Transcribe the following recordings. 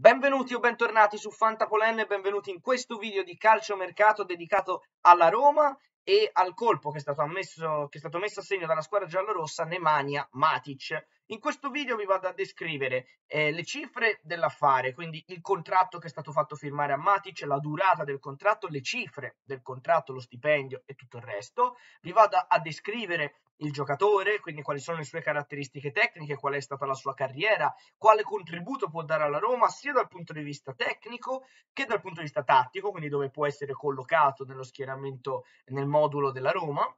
Benvenuti o bentornati su Fantapolen e benvenuti in questo video di calciomercato dedicato alla Roma e al colpo che è stato, ammesso, che è stato messo a segno dalla squadra giallorossa Nemanja Matic. In questo video vi vado a descrivere eh, le cifre dell'affare, quindi il contratto che è stato fatto firmare a Matic, la durata del contratto, le cifre del contratto, lo stipendio e tutto il resto. Vi vado a descrivere il giocatore, quindi quali sono le sue caratteristiche tecniche, qual è stata la sua carriera, quale contributo può dare alla Roma sia dal punto di vista tecnico che dal punto di vista tattico, quindi dove può essere collocato nello schieramento nel modulo della Roma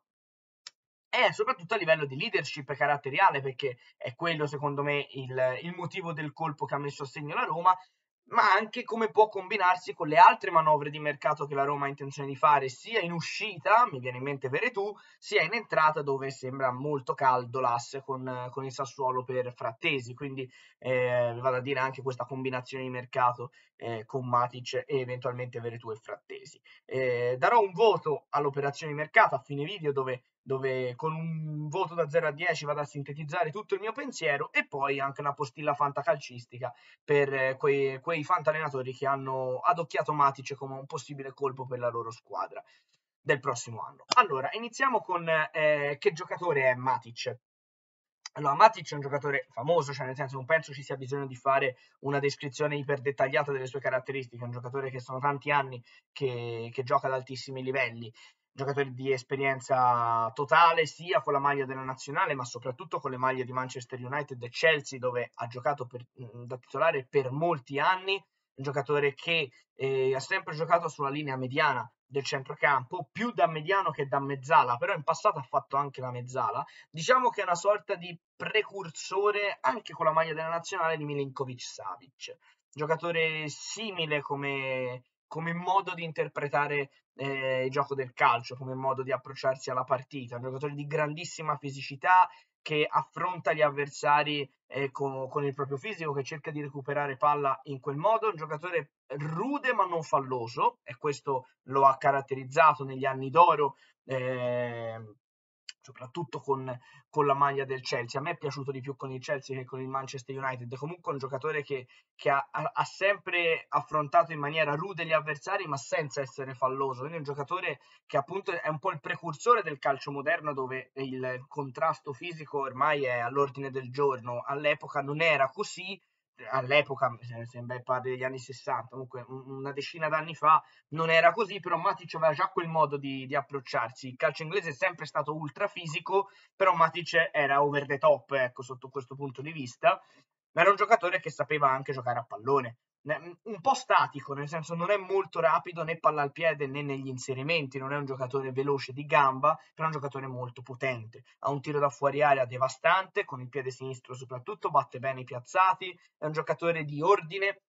e soprattutto a livello di leadership caratteriale, perché è quello secondo me il, il motivo del colpo che ha messo a segno la Roma, ma anche come può combinarsi con le altre manovre di mercato che la Roma ha intenzione di fare, sia in uscita, mi viene in mente Veretù, sia in entrata dove sembra molto caldo l'asse con, con il Sassuolo per Frattesi, quindi eh, vado a dire anche questa combinazione di mercato eh, con Matic e eventualmente Veretù e Frattesi. Eh, darò un voto all'operazione di mercato a fine video dove dove con un voto da 0 a 10 vado a sintetizzare tutto il mio pensiero e poi anche una postilla fantacalcistica per eh, quei, quei fantallenatori che hanno adocchiato Matic come un possibile colpo per la loro squadra del prossimo anno. Allora, iniziamo con eh, che giocatore è Matic. Allora, Matic è un giocatore famoso, cioè nel senso non penso ci sia bisogno di fare una descrizione iper dettagliata delle sue caratteristiche, è un giocatore che sono tanti anni che, che gioca ad altissimi livelli, giocatore di esperienza totale sia con la maglia della nazionale ma soprattutto con le maglie di Manchester United e Chelsea dove ha giocato per, da titolare per molti anni, un giocatore che eh, ha sempre giocato sulla linea mediana del centrocampo, più da mediano che da mezzala, però in passato ha fatto anche la mezzala. Diciamo che è una sorta di precursore anche con la maglia della nazionale di Milinkovic Savic. Giocatore simile come, come modo di interpretare eh, il gioco del calcio, come modo di approcciarsi alla partita. Un giocatore di grandissima fisicità che affronta gli avversari eh, con, con, il proprio fisico, che cerca di recuperare palla in quel modo. Un giocatore rude ma non falloso, e questo lo ha caratterizzato negli anni d'oro. Eh, soprattutto con, con, la maglia del Chelsea. A me è piaciuto di più con il Chelsea che con il Manchester United. Comunque è un giocatore che, che ha, ha, sempre affrontato in maniera rude gli avversari, ma senza essere falloso. Quindi è un giocatore che appunto è un po' il precursore del calcio moderno, dove il contrasto fisico ormai è all'ordine del giorno. All'epoca non era così, all'epoca, sembra parli degli anni 60, comunque una decina d'anni fa, non era così, però Matic aveva già quel modo di, di, approcciarsi. Il calcio inglese è sempre stato ultra fisico, però Matic era over the top, ecco, sotto questo punto di vista. Ma era un giocatore che sapeva anche giocare a pallone un po' statico, nel senso non è molto rapido né palla al piede né negli inserimenti, non è un giocatore veloce di gamba, però è un giocatore molto potente. Ha un tiro da fuori area devastante, con il piede sinistro soprattutto, batte bene i piazzati, è un giocatore di ordine,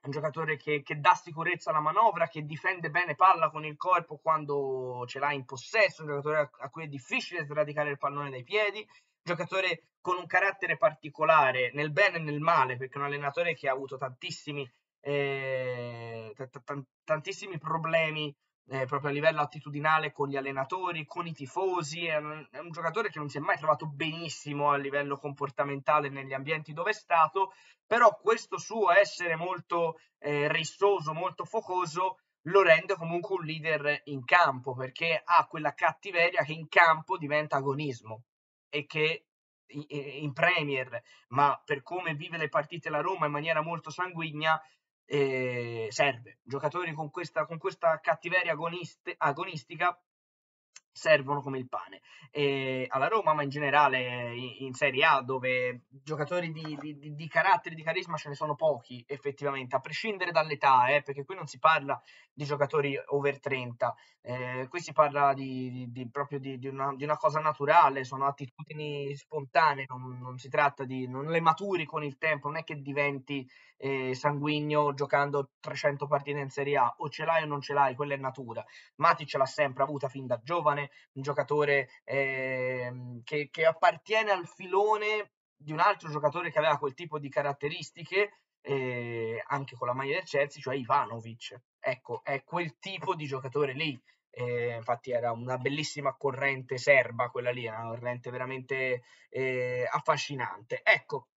è un giocatore che, che, dà sicurezza alla manovra, che difende bene palla con il corpo quando ce l'ha in possesso, un giocatore a cui è difficile sradicare il pallone dai piedi, giocatore con un carattere particolare nel bene e nel male, perché è un allenatore che ha avuto tantissimi, eh, t- tantissimi problemi eh, proprio a livello attitudinale con gli allenatori, con i tifosi, è un, è un, giocatore che non si è mai trovato benissimo a livello comportamentale negli ambienti dove è stato, però questo suo essere molto eh, rissoso, molto focoso, lo rende comunque un leader in campo, perché ha quella cattiveria che in campo diventa agonismo e che in Premier, ma per come vive le partite la Roma in maniera molto sanguigna, eh, serve. Giocatori con questa, con questa cattiveria agoniste, agonistica servono come il pane. E alla Roma, ma in generale in, Serie A, dove giocatori di, di, di, carattere, di carisma ce ne sono pochi, effettivamente, a prescindere dall'età, eh, perché qui non si parla di giocatori over 30, eh, qui si parla di, proprio di una, una, cosa naturale, sono attitudini spontanee, non, non, si tratta di, non le maturi con il tempo, non è che diventi eh, sanguigno giocando 300 partite in Serie A, o ce l'hai o non ce l'hai, quella è natura. Matic l'ha sempre avuta fin da giovane, un giocatore eh, che, che appartiene al filone di un altro giocatore che aveva quel tipo di caratteristiche, eh, anche con la maglia del Chelsea, cioè Ivanovic. Ecco, è quel tipo di giocatore lì. Eh, infatti era una bellissima corrente serba quella lì, una corrente veramente eh, affascinante. Ecco,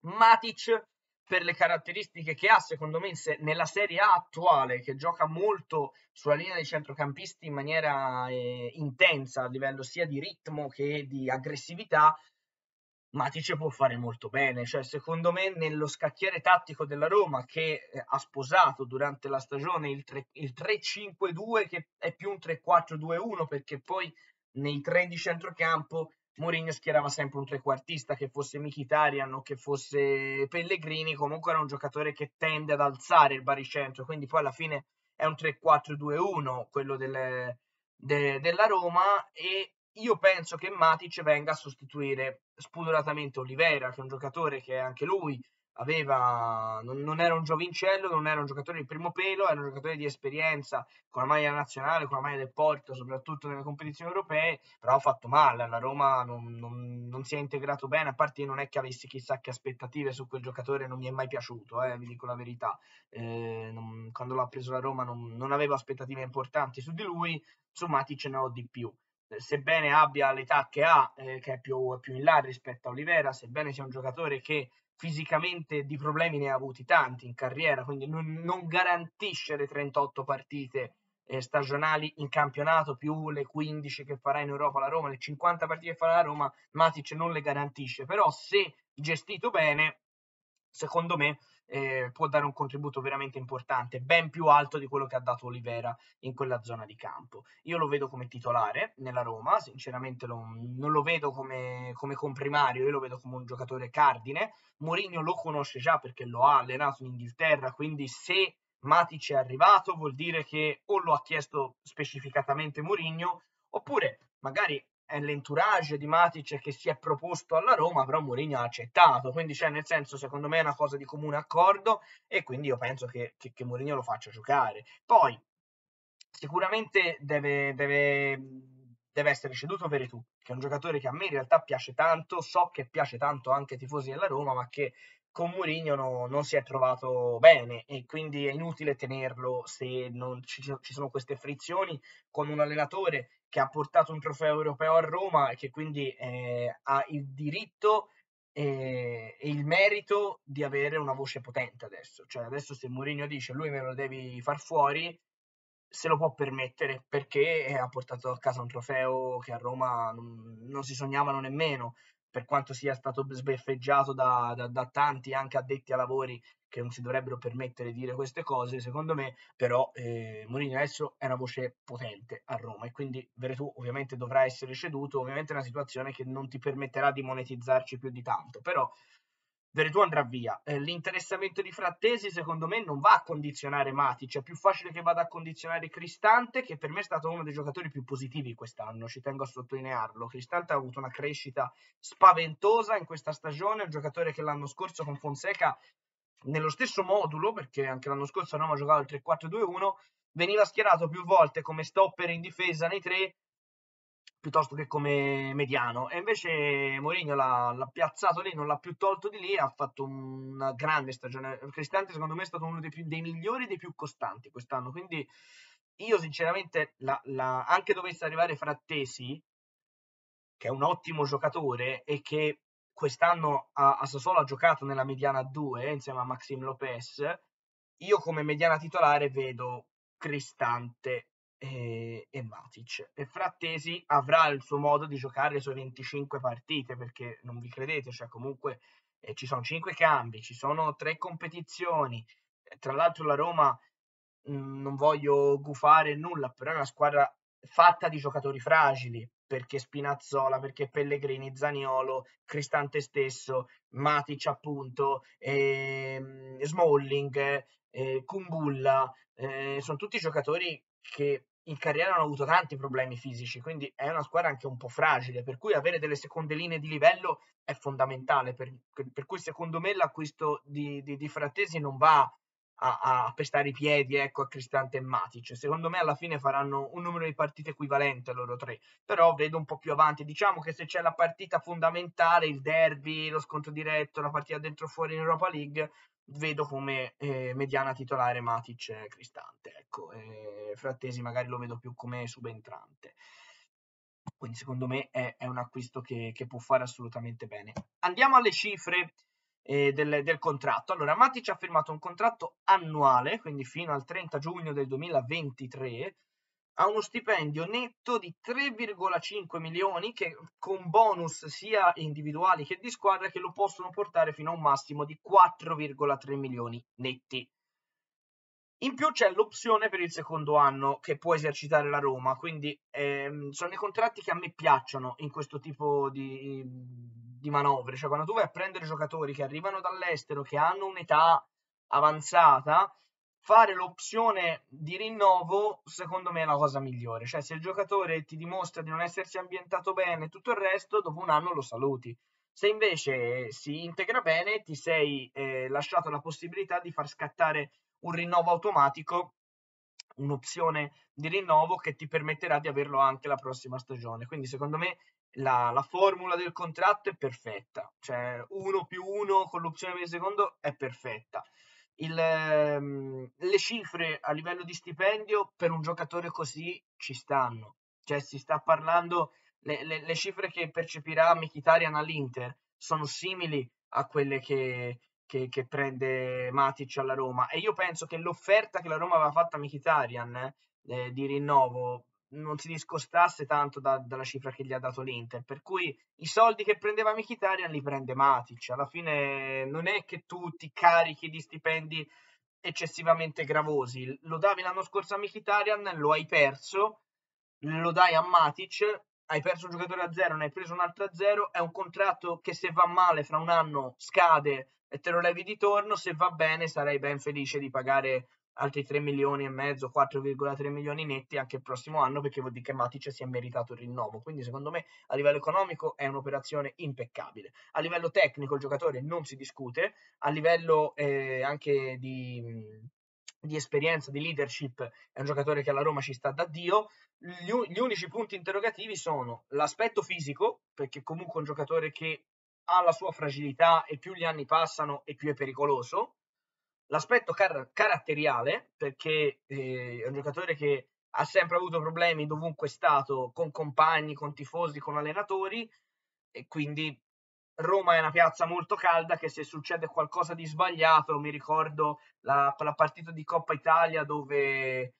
Matic per le caratteristiche che ha, secondo me, se, nella Serie A attuale, che gioca molto sulla linea dei centrocampisti in maniera eh, intensa a livello sia di ritmo che di aggressività, Matic può fare molto bene, cioè secondo me nello scacchiere tattico della Roma che eh, ha sposato durante la stagione il, 3, il 3-5-2 che è più un 3-4-2-1 perché poi nei tre di centrocampo Mourinho schierava sempre un trequartista che fosse Mkhitaryan o che fosse Pellegrini, comunque era un giocatore che tende ad alzare il baricentro, quindi poi alla fine è un 3-4-2-1 quello del, de, della Roma e io penso che Matic venga a sostituire spudoratamente Olivera, che è un giocatore che anche lui aveva, non, non, era un giovincello, non era un giocatore di primo pelo, era un giocatore di esperienza con la maglia nazionale, con la maglia del Porto, soprattutto nelle competizioni europee, però ha fatto male, alla Roma non, non, non si è integrato bene, a parte non è che avessi chissà che aspettative su quel giocatore, non mi è mai piaciuto, eh, vi dico la verità, eh, quando l'ha preso la Roma non, avevo aspettative importanti su di lui, su Matic ne ho di più? Sebbene abbia l'età che ha, eh, che è più, più, in là rispetto a Olivera, sebbene sia un giocatore che fisicamente di problemi ne ha avuti tanti in carriera, quindi non, non garantisce le 38 partite eh, stagionali in campionato più le 15 che farà in Europa la Roma, le 50 partite che farà la Roma, Matic non le garantisce, però se gestito bene, secondo me eh, può dare un contributo veramente importante, ben più alto di quello che ha dato Olivera in quella zona di campo. Io lo vedo come titolare nella Roma, sinceramente lo, non lo vedo come, come comprimario, io lo vedo come un giocatore cardine. Mourinho lo conosce già perché lo ha allenato in Inghilterra, quindi se Matic è arrivato vuol dire che o lo ha chiesto specificatamente Mourinho oppure magari è l'entourage di Matic che si è proposto alla Roma, però Mourinho ha accettato, quindi cioè, nel senso secondo me è una cosa di comune accordo e quindi io penso che, che, che Mourinho lo faccia giocare. Poi sicuramente deve, deve, deve essere ceduto Veretù, che è un giocatore che a me in realtà piace tanto, so che piace tanto anche ai tifosi della Roma, ma che con Mourinho no, non si è trovato bene e quindi è inutile tenerlo se non ci, ci, sono queste frizioni con un allenatore che ha portato un trofeo europeo a Roma e che quindi eh, ha il diritto e, e, il merito di avere una voce potente adesso. Cioè adesso se Mourinho dice lui me lo devi far fuori, se lo può permettere perché ha portato a casa un trofeo che a Roma non, non si sognavano nemmeno per quanto sia stato sbeffeggiato da, da, da, tanti anche addetti ai lavori che non si dovrebbero permettere di dire queste cose, secondo me però eh, Mourinho adesso è una voce potente a Roma e quindi Veretù ovviamente dovrà essere ceduto, ovviamente è una situazione che non ti permetterà di monetizzarci più di tanto, però Veretù andrà via. Eh, l'interessamento di Frattesi, secondo me, non va a condizionare Matic. È più facile che vada a condizionare Cristante, che per me è stato uno dei giocatori più positivi quest'anno. Ci tengo a sottolinearlo. Cristante ha avuto una crescita spaventosa in questa stagione. Un giocatore che l'anno scorso con Fonseca, nello stesso modulo, perché anche l'anno scorso Roma giocava il 3-4-2-1, veniva schierato più volte come stopper in difesa nei tre piuttosto che come mediano. E invece Mourinho l'ha, l'ha, piazzato lì, non l'ha più tolto di lì, ha fatto una grande stagione. Cristante secondo me è stato uno dei, più, dei migliori e dei più costanti quest'anno, quindi io sinceramente, la, la, anche dovesse arrivare Frattesi, che è un ottimo giocatore e che quest'anno a, a Sassuolo ha giocato nella mediana 2 insieme a Maxim Lopez, io come mediana titolare vedo Cristante e, e Matic. E Frattesi avrà il suo modo di giocare le sue 25 partite, perché non vi credete, cioè comunque eh, ci sono 5 cambi, ci sono 3 competizioni. Tra l'altro la Roma, mh, mm, non voglio gufare nulla, però è una squadra fatta di giocatori fragili, perché Spinazzola, perché Pellegrini, Zaniolo, Cristante stesso, Matic appunto, ehm, Smalling, eh, Kumbulla, eh, sono tutti giocatori che in carriera hanno avuto tanti problemi fisici, quindi è una squadra anche un po' fragile, per cui avere delle seconde linee di livello è fondamentale, per, per cui secondo me l'acquisto di, di, di Frattesi non va a, a, pestare i piedi ecco, a Cristante e Matic. Secondo me alla fine faranno un numero di partite equivalente a loro tre, però vedo un po' più avanti. Diciamo che se c'è la partita fondamentale, il derby, lo scontro diretto, la partita dentro o fuori in Europa League, vedo come eh, mediana titolare Matic e Cristante. Ecco, eh, Frattesi magari lo vedo più come subentrante. Quindi secondo me è, è un acquisto che, che, può fare assolutamente bene. Andiamo alle cifre eh, del, del, contratto. Allora, Matic ha firmato un contratto annuale, quindi fino al 30 giugno del 2023, ha uno stipendio netto di 3,5 milioni che con bonus sia individuali che di squadra che lo possono portare fino a un massimo di 4,3 milioni netti. In più c'è l'opzione per il secondo anno che può esercitare la Roma, quindi ehm, sono i contratti che a me piacciono in questo tipo di, di manovre, cioè quando tu vai a prendere giocatori che arrivano dall'estero, che hanno un'età avanzata, fare l'opzione di rinnovo secondo me è la cosa migliore, cioè se il giocatore ti dimostra di non essersi ambientato bene e tutto il resto, dopo un anno lo saluti. Se invece si integra bene, ti sei eh, lasciato la possibilità di far scattare un rinnovo automatico, un'opzione di rinnovo che ti permetterà di averlo anche la prossima stagione. Quindi secondo me la, la formula del contratto è perfetta, cioè uno più uno con l'opzione per il secondo è perfetta. Il, ehm, le cifre a livello di stipendio per un giocatore così ci stanno, cioè si sta parlando, le, le, le cifre che percepirà Mkhitaryan all'Inter sono simili a quelle che, che, che, prende Matic alla Roma. E io penso che l'offerta che la Roma aveva fatto a Mkhitaryan eh, di rinnovo non si discostasse tanto da, dalla cifra che gli ha dato l'Inter per cui i soldi che prendeva Mkhitaryan li prende Matic. Alla fine non è che tu ti carichi di stipendi eccessivamente gravosi. Lo davi l'anno scorso a Mkhitaryan lo hai perso lo dai a Matic hai perso un giocatore a zero ne hai preso un altro a zero è un contratto che se va male fra un anno scade e te lo levi di torno, se va bene sarei ben felice di pagare altri 3 milioni e mezzo, 4,3 milioni netti anche il prossimo anno perché vuol dire che Matic si è meritato il rinnovo. Quindi secondo me a livello economico è un'operazione impeccabile. A livello tecnico il giocatore non si discute, a livello eh, anche di, di, esperienza, di leadership è un giocatore che alla Roma ci sta da Dio. Gli, gli unici punti interrogativi sono l'aspetto fisico, perché comunque è un giocatore che ha la sua fragilità e più gli anni passano e più è pericoloso. L'aspetto car- caratteriale, perché eh, è un giocatore che ha sempre avuto problemi dovunque è stato, con compagni, con tifosi, con allenatori, e quindi Roma è una piazza molto calda che se succede qualcosa di sbagliato, mi ricordo la, la partita di Coppa Italia dove,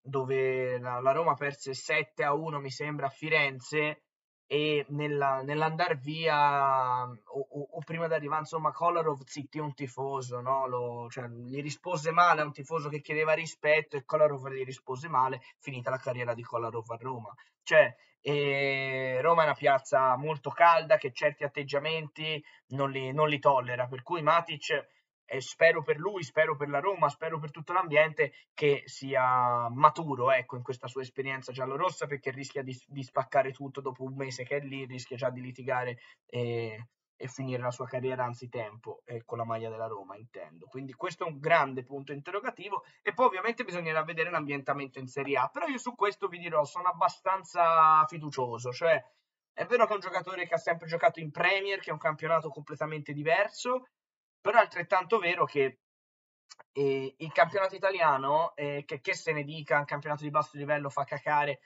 dove la, la Roma perse 7 a 1, mi sembra, a Firenze, e nella, nell'andare via o, o, o, prima di arrivare insomma Kolarov zittì un tifoso no? Lo, cioè, gli rispose male a un tifoso che chiedeva rispetto e Kolarov gli rispose male finita la carriera di Kolarov a Roma cioè eh, Roma è una piazza molto calda che certi atteggiamenti non li, non li tollera per cui Matic e spero per lui, spero per la Roma, spero per tutto l'ambiente che sia maturo ecco, in questa sua esperienza giallorossa perché rischia di, di, spaccare tutto dopo un mese che è lì, rischia già di litigare e, e finire la sua carriera anzitempo eh, con la maglia della Roma, intendo. Quindi questo è un grande punto interrogativo e poi ovviamente bisognerà vedere l'ambientamento in Serie A, però io su questo vi dirò, sono abbastanza fiducioso, cioè è vero che è un giocatore che ha sempre giocato in Premier, che è un campionato completamente diverso, però è altrettanto vero che eh, il campionato italiano, eh, che, che, se ne dica, un campionato di basso livello fa cacare,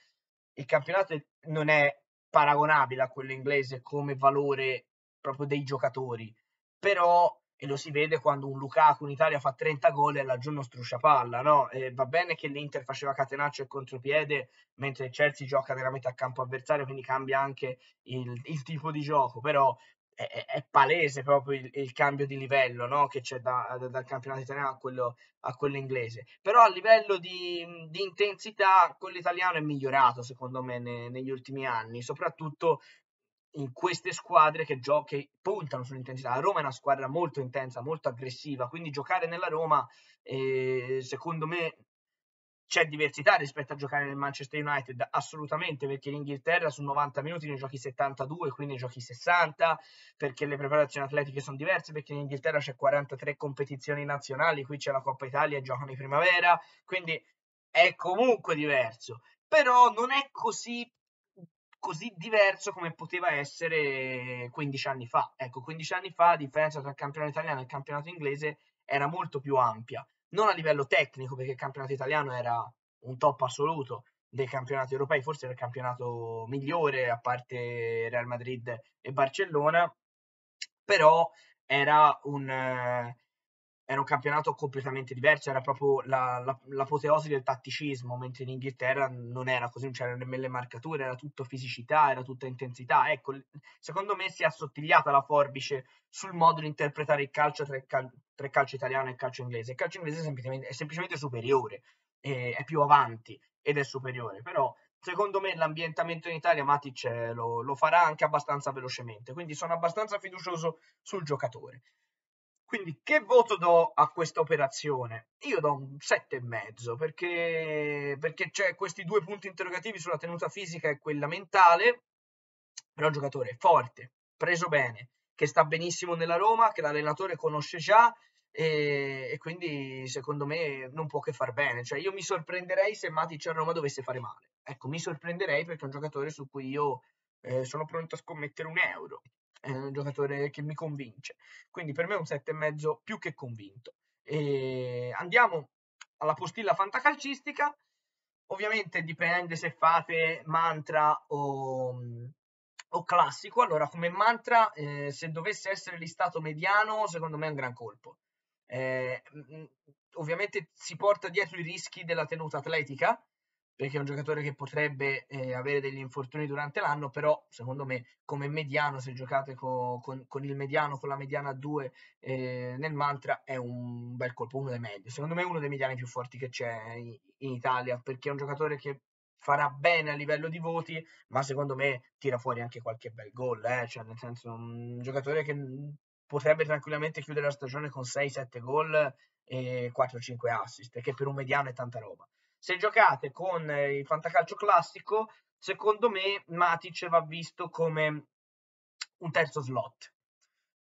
il campionato non è paragonabile a quello inglese come valore proprio dei giocatori, però e lo si vede quando un Lukaku in Italia fa 30 gol e laggiù non struscia palla, no? E va bene che l'Inter faceva catenaccio e contropiede, mentre il Chelsea gioca nella metà campo avversario, quindi cambia anche il, il tipo di gioco, però è, palese proprio il, il, cambio di livello no? che c'è da, da, dal campionato italiano a quello, a quello, inglese. Però a livello di, di, intensità, quello italiano è migliorato secondo me ne, negli ultimi anni, soprattutto in queste squadre che, gio- che puntano sull'intensità. La Roma è una squadra molto intensa, molto aggressiva, quindi giocare nella Roma, eh, secondo me, c'è diversità rispetto a giocare nel Manchester United, assolutamente, perché in Inghilterra su 90 minuti ne giochi 72, qui ne giochi 60, perché le preparazioni atletiche sono diverse, perché in Inghilterra c'è 43 competizioni nazionali, qui c'è la Coppa Italia e giocano in primavera, quindi è comunque diverso, però non è così così diverso come poteva essere 15 anni fa. Ecco, 15 anni fa la differenza tra il campionato italiano e il campionato inglese era molto più ampia non a livello tecnico, perché il campionato italiano era un top assoluto dei campionati europei, forse era il campionato migliore a parte Real Madrid e Barcellona, però era un, era un campionato completamente diverso, era proprio la, la, l'apoteosi del tatticismo, mentre in Inghilterra non era così, non c'erano nemmeno le marcature, era tutto fisicità, era tutta intensità. Ecco, secondo me si è assottigliata la forbice sul modo di interpretare il calcio tra il, cal- tra il calcio italiano e il calcio inglese. Il calcio inglese è semplicemente, è semplicemente superiore, è, è più avanti ed è superiore, però secondo me l'ambientamento in Italia Matic lo, lo, farà anche abbastanza velocemente, quindi sono abbastanza fiducioso sul giocatore. Quindi che voto do a questa operazione? Io do un 7,5 perché, perché c'è questi due punti interrogativi sulla tenuta fisica e quella mentale, però un giocatore forte, preso bene, che sta benissimo nella Roma, che l'allenatore conosce già e, e, quindi secondo me non può che far bene. Cioè io mi sorprenderei se Matic a Roma dovesse fare male. Ecco, mi sorprenderei perché è un giocatore su cui io eh, sono pronto a scommettere un euro è un giocatore che mi convince. Quindi per me è un 7,5 più che convinto. E andiamo alla postilla fantacalcistica. Ovviamente dipende se fate mantra o, o classico. Allora, come mantra, eh, se dovesse essere listato mediano, secondo me è un gran colpo. Eh, ovviamente si porta dietro i rischi della tenuta atletica, perché è un giocatore che potrebbe eh, avere degli infortuni durante l'anno, però secondo me come mediano, se giocate co, con, con, il mediano, con la mediana 2 eh, nel mantra, è un bel colpo, uno dei meglio. Secondo me è uno dei mediani più forti che c'è in, in Italia, perché è un giocatore che farà bene a livello di voti, ma secondo me tira fuori anche qualche bel gol, eh? cioè nel senso un giocatore che potrebbe tranquillamente chiudere la stagione con 6-7 gol e 4-5 assist, che per un mediano è tanta roba. Se giocate con eh, il fantacalcio classico, secondo me Matic va visto come un terzo slot.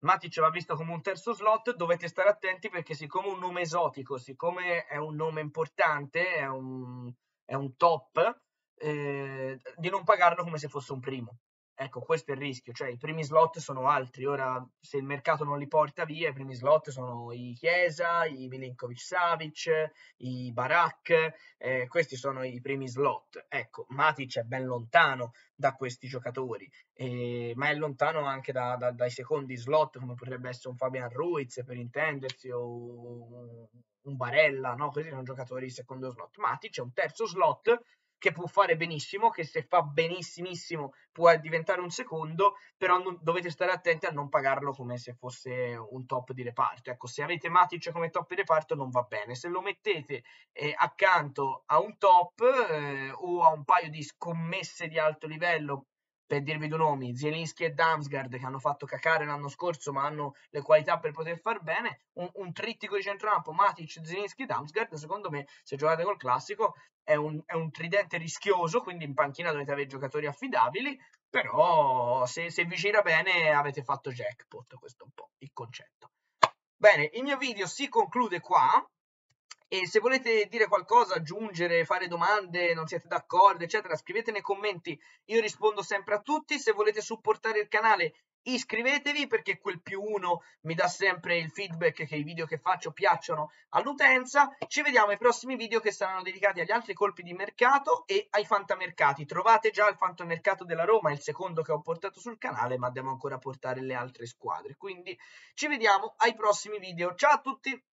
Matic va visto come un terzo slot, dovete stare attenti perché siccome un nome esotico, siccome è un nome importante, è un, è un top, eh, di non pagarlo come se fosse un primo. Ecco, questo è il rischio, cioè i primi slot sono altri, ora se il mercato non li porta via, i primi slot sono i Chiesa, i Milinkovic Savic, i Barak, eh, questi sono i primi slot. Ecco, Matic è ben lontano da questi giocatori, eh, ma è lontano anche da, da, dai secondi slot, come potrebbe essere un Fabian Ruiz per intendersi, o un Barella, no? Questi sono giocatori di secondo slot. Matic è un terzo slot che può fare benissimo, che se fa benissimissimo può diventare un secondo, però non, dovete stare attenti a non pagarlo come se fosse un top di reparto. Ecco, se avete Matic come top di reparto non va bene, se lo mettete eh, accanto a un top eh, o a un paio di scommesse di alto livello per dirvi due nomi, Zielinski e Damsgaard che hanno fatto cacare l'anno scorso ma hanno le qualità per poter far bene, un, un trittico di centrocampo, Matic, Zielinski e Damsgaard, secondo me se giocate col classico è un, è un, tridente rischioso, quindi in panchina dovete avere giocatori affidabili, però se, se vi gira bene avete fatto jackpot, questo è un po' il concetto. Bene, il mio video si conclude qua, e se volete dire qualcosa, aggiungere, fare domande, non siete d'accordo, eccetera, scrivete nei commenti, io rispondo sempre a tutti. Se volete supportare il canale, iscrivetevi perché quel più uno mi dà sempre il feedback che i video che faccio piacciono all'utenza. Ci vediamo ai prossimi video che saranno dedicati agli altri colpi di mercato e ai fantamercati. Trovate già il fantamercato della Roma, il secondo che ho portato sul canale, ma devo ancora portare le altre squadre. Quindi ci vediamo ai prossimi video. Ciao a tutti!